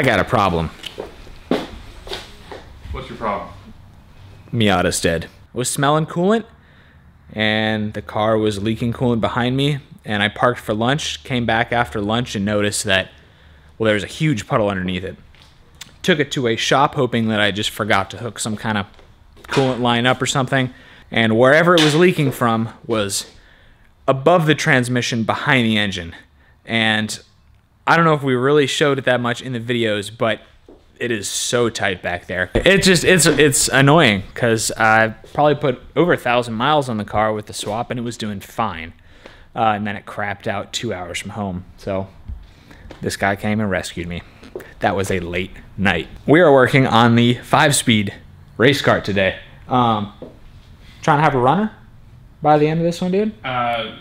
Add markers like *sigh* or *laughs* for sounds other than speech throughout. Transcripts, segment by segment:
I got a problem. What's your problem? Miata's dead. I was smelling coolant and the car was leaking coolant behind me and I parked for lunch, came back after lunch and noticed that well there was a huge puddle underneath it. Took it to a shop hoping that I just forgot to hook some kind of coolant line up or something and wherever it was leaking from was above the transmission behind the engine. And I don't know if we really showed it that much in the videos, but it is so tight back there. It's just it's it's annoying because I probably put over a thousand miles on the car with the swap and it was doing fine, uh, and then it crapped out two hours from home. So this guy came and rescued me. That was a late night. We are working on the five-speed race kart today. Um, trying to have a runner by the end of this one, dude. Uh,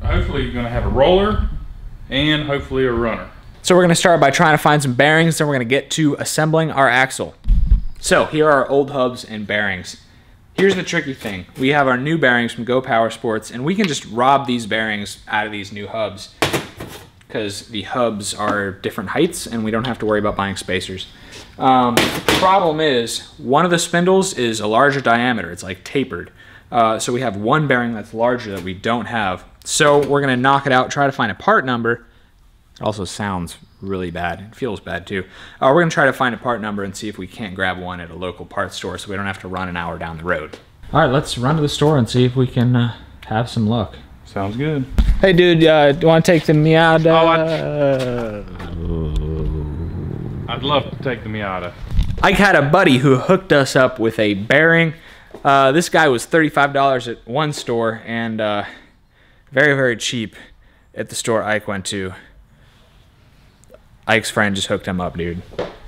hopefully you're gonna have a roller and hopefully a runner. So we're gonna start by trying to find some bearings, then we're gonna get to assembling our axle. So here are our old hubs and bearings. Here's the tricky thing. We have our new bearings from Go Power Sports, and we can just rob these bearings out of these new hubs because the hubs are different heights and we don't have to worry about buying spacers. Um, the problem is one of the spindles is a larger diameter. It's like tapered. Uh, so we have one bearing that's larger that we don't have. So we're gonna knock it out, try to find a part number. It also sounds really bad. It feels bad too. Uh, we're gonna try to find a part number and see if we can't grab one at a local parts store so we don't have to run an hour down the road. All right, let's run to the store and see if we can uh, have some luck. Sounds good. Hey, dude, uh, do you want to take the Miata? Oh, I'd love to take the Miata. I had a buddy who hooked us up with a bearing. Uh, this guy was $35 at one store and uh, very, very cheap at the store Ike went to. Ike's friend just hooked him up, dude.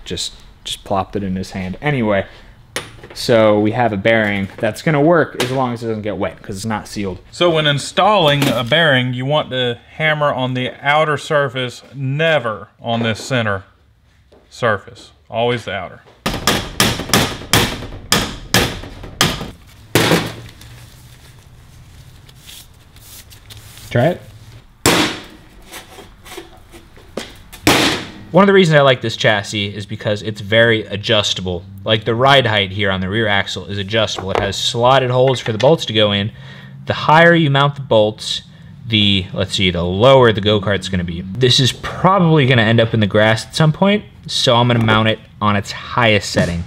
Just, just plopped it in his hand. Anyway, so we have a bearing that's gonna work as long as it doesn't get wet because it's not sealed. So when installing a bearing, you want to hammer on the outer surface, never on this center surface. Always the outer. Try it. One of the reasons I like this chassis is because it's very adjustable. Like the ride height here on the rear axle is adjustable. It has slotted holes for the bolts to go in. The higher you mount the bolts, the, let's see, the lower the go-kart's gonna be. This is probably gonna end up in the grass at some point, so I'm gonna mount it on its highest setting.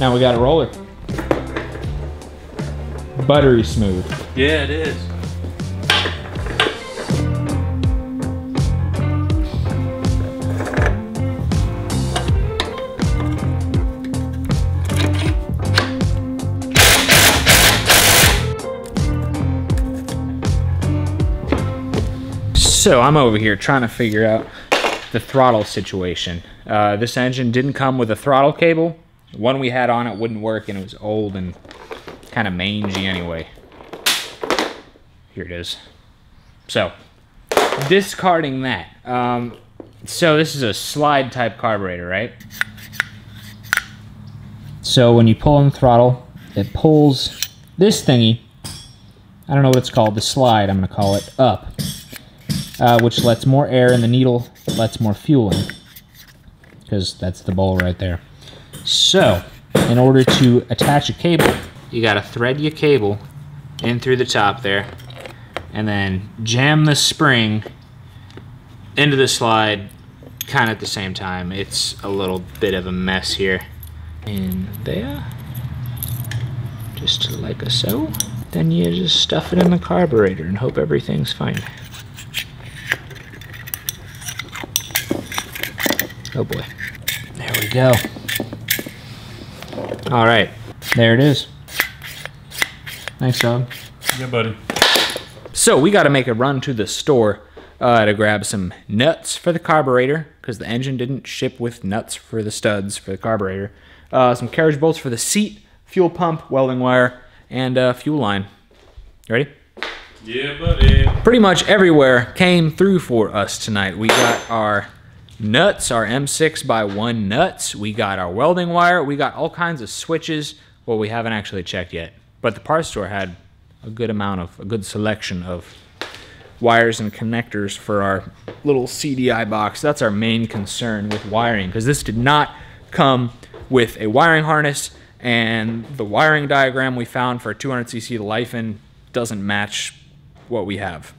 Now we got a roller. Buttery smooth. Yeah, it is. So I'm over here trying to figure out the throttle situation. Uh, this engine didn't come with a throttle cable. One we had on it wouldn't work and it was old and kind of mangy anyway. Here it is. So, discarding that. Um, so this is a slide type carburetor, right? So when you pull on the throttle, it pulls this thingy, I don't know what it's called, the slide, I'm gonna call it, up. Uh, which lets more air in the needle, lets more fuel in. Because that's the bowl right there. So, in order to attach a cable, you gotta thread your cable in through the top there, and then jam the spring into the slide kind of at the same time. It's a little bit of a mess here. In there, just like so. Then you just stuff it in the carburetor and hope everything's fine. Oh boy. There we go. All right, there it is. Nice job. Yeah, buddy. So we got to make a run to the store uh, to grab some nuts for the carburetor because the engine didn't ship with nuts for the studs for the carburetor. Uh, some carriage bolts for the seat, fuel pump, welding wire, and uh, fuel line. Ready? Yeah, buddy. Pretty much everywhere came through for us tonight. We got our nuts, our M6 by 1 nuts. We got our welding wire. We got all kinds of switches. Well, we haven't actually checked yet, but the parts store had a good amount of, a good selection of wires and connectors for our little CDI box. That's our main concern with wiring because this did not come with a wiring harness and the wiring diagram we found for a 200cc Lifan doesn't match what we have.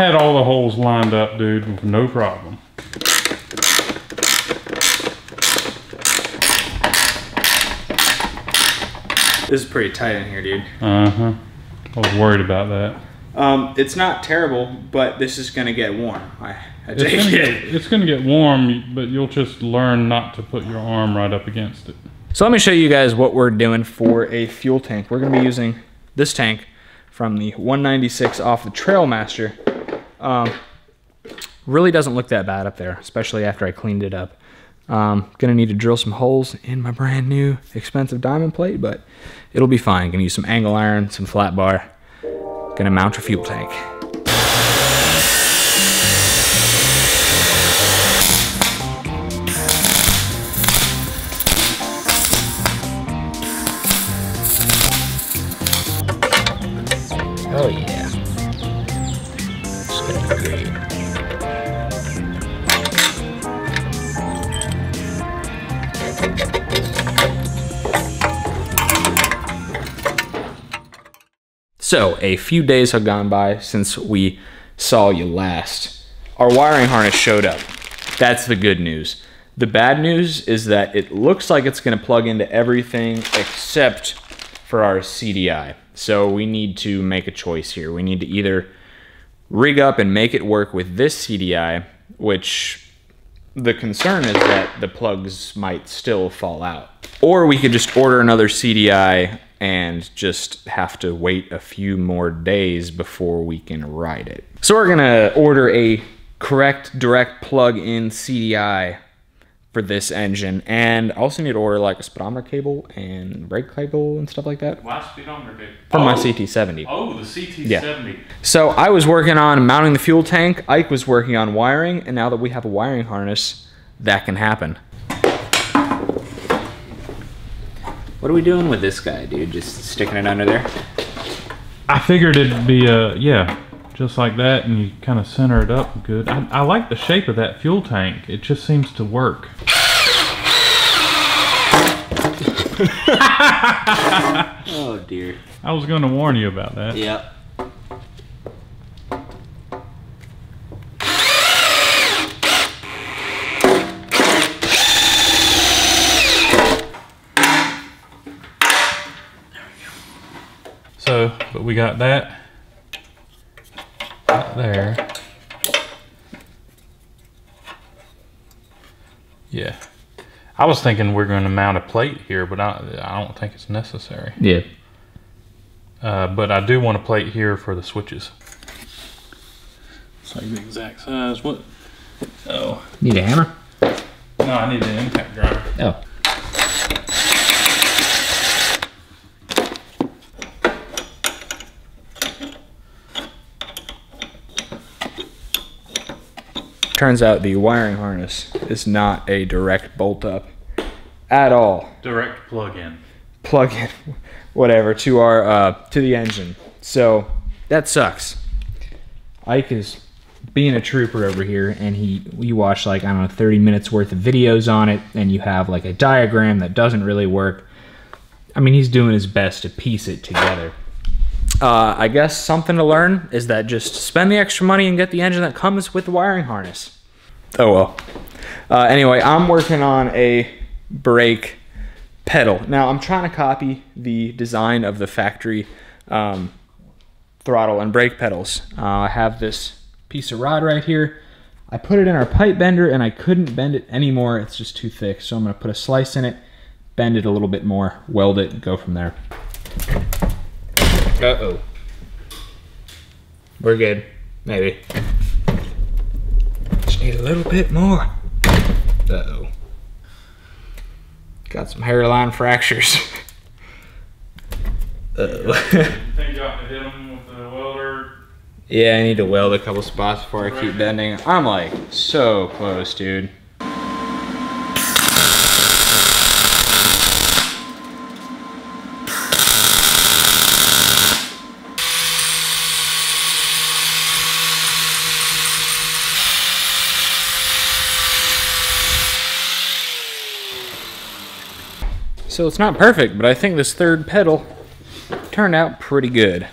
Had all the holes lined up, dude, with no problem. This is pretty tight in here, dude. Uh huh. I was worried about that. Um, it's not terrible, but this is gonna get warm. I, I It's take gonna, get, it's gonna get warm, but you'll just learn not to put your arm right up against it. So let me show you guys what we're doing for a fuel tank. We're gonna be using this tank from the 196 off the Trailmaster. Um, really doesn't look that bad up there, especially after I cleaned it up. Um, gonna need to drill some holes in my brand new expensive diamond plate, but it'll be fine. Gonna use some angle iron, some flat bar. Gonna mount a fuel tank. So, a few days have gone by since we saw you last. Our wiring harness showed up. That's the good news. The bad news is that it looks like it's going to plug into everything except for our CDI. So, we need to make a choice here. We need to either rig up and make it work with this CDI, which the concern is that the plugs might still fall out. Or we could just order another CDI and just have to wait a few more days before we can ride it. So we're gonna order a correct direct plug-in CDI for this engine, and I also need to order like a speedometer cable and brake cable and stuff like that Why speedometer, dude? for my CT70. Oh, the CT70. Yeah. So I was working on mounting the fuel tank. Ike was working on wiring, and now that we have a wiring harness, that can happen. What are we doing with this guy, dude? Just sticking it under there? I figured it'd be a yeah, just like that, and you kind of center it up good. I, I like the shape of that fuel tank. It just seems to work. *laughs* Oh dear. I was going to warn you about that. Yep. So, but we got that right there. Yeah. I was thinking we're going to mount a plate here, but I, I don't think it's necessary. Yeah. Uh, but I do want a plate here for the switches. It's like the exact size. What? Oh. Need a hammer? No, I need an impact driver. Oh. Turns out the wiring harness is not a direct bolt up at all. Direct plug in. Plug in *laughs* whatever to our uh, to the engine. So that sucks. Ike is being a trooper over here and he you watch like I don't know 30 minutes worth of videos on it and you have like a diagram that doesn't really work. I mean he's doing his best to piece it together. Uh, I guess something to learn is that just spend the extra money and get the engine that comes with the wiring harness. Oh well. Uh, anyway, I'm working on a brake pedal. Now I'm trying to copy the design of the factory um, throttle and brake pedals. Uh, I have this piece of rod right here. I put it in our pipe bender and I couldn't bend it anymore. It's just too thick. So I'm gonna put a slice in it, bend it a little bit more, weld it, and go from there. Uh-oh. We're good. Maybe. Just need a little bit more. Uh-oh. Got some hairline fractures. *laughs* Uh-oh. Think you to hit them with the welder. yeah, I need to weld a couple spots before I keep bending. I'm like so close, dude. So it's not perfect, but I think this third pedal turned out pretty good.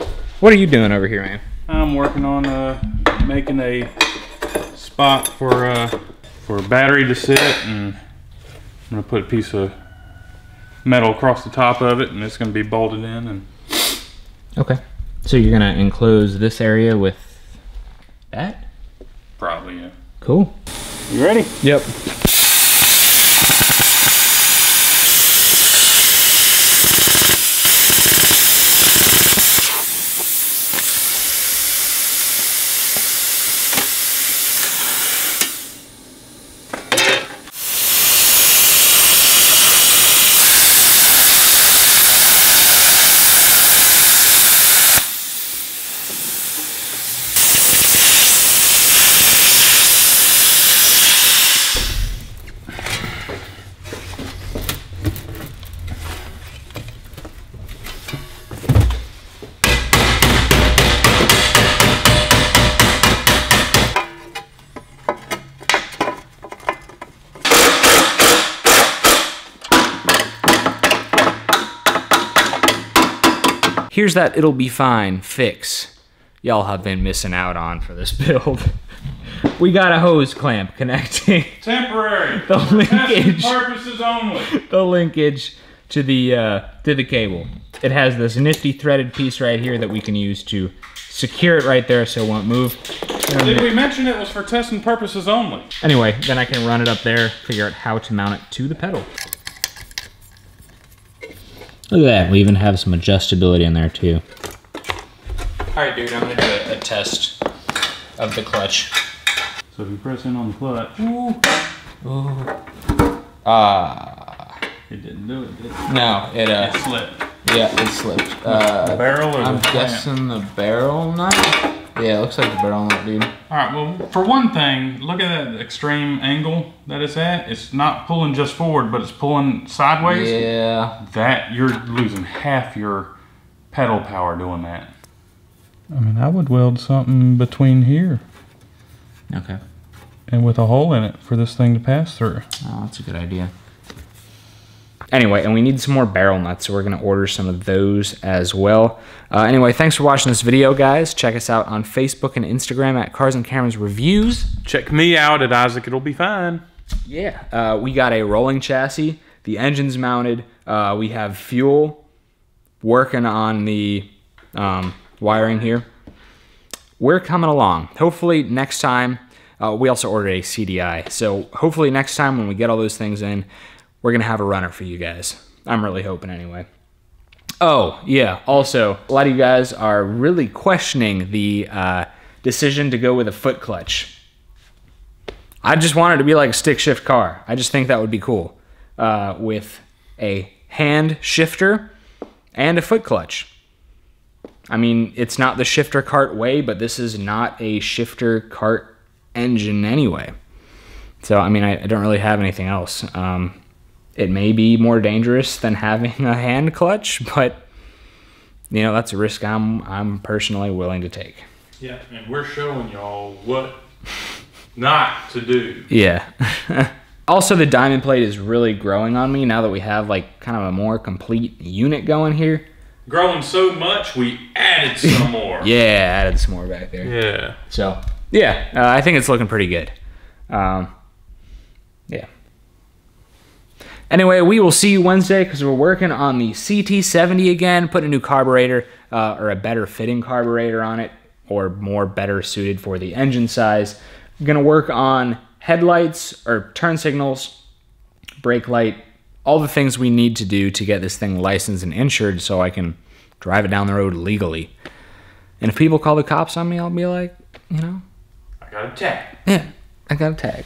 What are you doing over here, man? I'm working on uh, making a spot for uh, for a battery to sit, and I'm gonna put a piece of metal across the top of it, and it's gonna be bolted in. And Okay. So you're gonna enclose this area with that? probably yeah. Cool. You ready? Yep. Here's that it'll be fine fix y'all have been missing out on for this *laughs* build. we got a hose clamp connecting *laughs* Temporary. The linkage. purposes only. *laughs* the linkage to the uh, to the cable. It has this nifty threaded piece right here that we can use to secure it right there so it won't move. Did we mention it was for testing purposes only? Anyway, then I can run it up there, figure out how to mount it to the pedal. Look at that, we even have some adjustability in there too. Alright dude, I'm gonna do a, a test of the clutch. So if you press in on the clutch, Ooh. Ooh. Ah, it didn't do it. Did it? no, it uh, It slipped. yeah, it slipped. Uh, Barrel or I'm the clamp? guessing the barrel nut? Yeah, it looks like the barrel nut, dude. All right. Well, for one thing, look at that extreme angle that it's at. It's not pulling just forward, but it's pulling sideways. Yeah. That you're losing half your pedal power doing that. I mean, I would weld something between here Okay. and with a hole in it for this thing to pass through. Oh, that's a good idea. Anyway, and we need some more barrel nuts, so we're going to order some of those as well. Uh, anyway, thanks for watching this video, guys. Check us out on Facebook and Instagram at Cars and Cameras Reviews. Check me out at Isaac. It'll be fine. Yeah, uh, we got a rolling chassis. The engine's mounted. Uh, we have fuel working on the um, wiring here. We're coming along. Hopefully, next time, uh, we also ordered a CDI. So, hopefully, next time when we get all those things in, we're going to have a runner for you guys. I'm really hoping anyway. Oh, yeah. Also, a lot of you guys are really questioning the uh, decision to go with a foot clutch. I just want it to be like a stick shift car. I just think that would be cool uh, with a hand shifter and a foot clutch. I mean, it's not the shifter kart way, but this is not a shifter kart engine anyway. So, I mean, I, I don't really have anything else. Um, it may be more dangerous than having a hand clutch, but you know that's a risk I'm I'm personally willing to take. Yeah, and we're showing y'all what not to do. Yeah. *laughs* also, the diamond plate is really growing on me now that we have like kind of a more complete unit going here. Growing so much, we added some *laughs* more. Yeah, added some more back there. Yeah. So yeah, uh, I think it's looking pretty good. Um, yeah. Anyway, we will see you Wednesday because we're working on the CT70 again, putting a new carburetor, uh, or a better fitting carburetor on it, or more better suited for the engine size. I'm gonna work on headlights or turn signals, brake light, all the things we need to do to get this thing licensed and insured so I can drive it down the road legally. And if people call the cops on me, I'll be like, you know, I got a tag. yeah, I got a tag.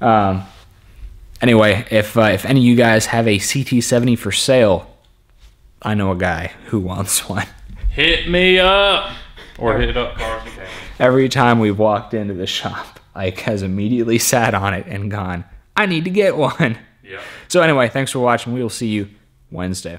Um, anyway, if uh, if any of you guys have a CT70 for sale, I know a guy who wants *laughs* one. Hit me up. Or hit up Every time we've walked into the shop, Ike has immediately sat on it and gone, I need to get one. Yeah. So anyway, thanks for watching. We will see you Wednesday.